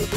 The